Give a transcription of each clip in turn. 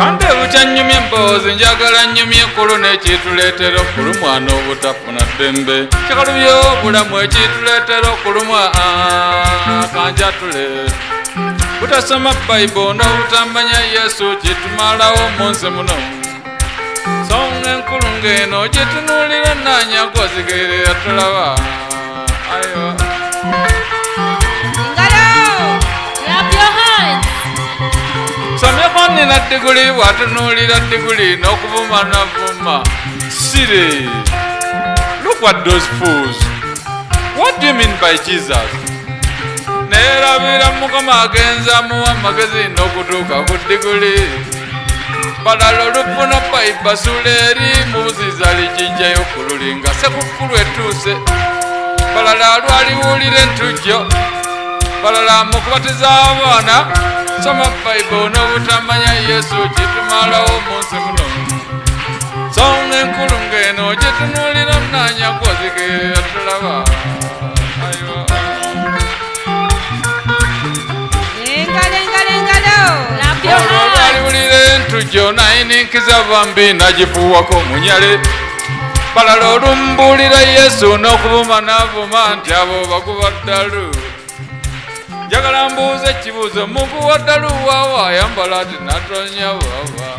kande bukyanyumya emboozi njagala nyumya enkulu n'ekituleetera okulumwa n'obutafuna ddembe kikalubya obulamu ekituleetera okulumwa kanjatule butasoma bayibo n'obutamanya yesu kitumalawo mu nsi muno songa enkulu ng'eno kitunuulira nnaanyakozigere yatulaba ne nategule bwatunuulira tegule n'okubuma navuma sire look what those fools what do you mean by jesus neerabira mukama agenza muwa magezi n'okutuuka ku tigule balala olufuna payibasula eri mubuziza likijjayo ku lulinga sekukulu etuuse balala alwaliwulira entujjo balala mukubatiza abaana soma bayibuli n'obutamanya yesu gyetumalawo mu nsi muno nsonga enkulu ng'eno gyetunuulira nanya gwozigeera tulaba olwaliwulira entujjo nayininkiza bambi nagifuwako munyale balala olumbuulira yesu n'okuvuma n'avuma nti abo bagubaddalu njagala mbuuza ekibuuzo omuntu wadda luwaawa ayambala ati natonya bwaba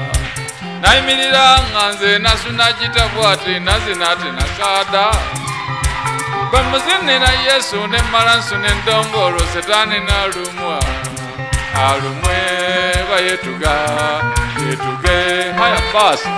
nayimirira nga nze nasuna kitabu ati nazina ati nakaada gwe muzinira yesu nemmala nsuna endongoolo setaani n'alumwa alumwe bayetuga yetuge haya baasi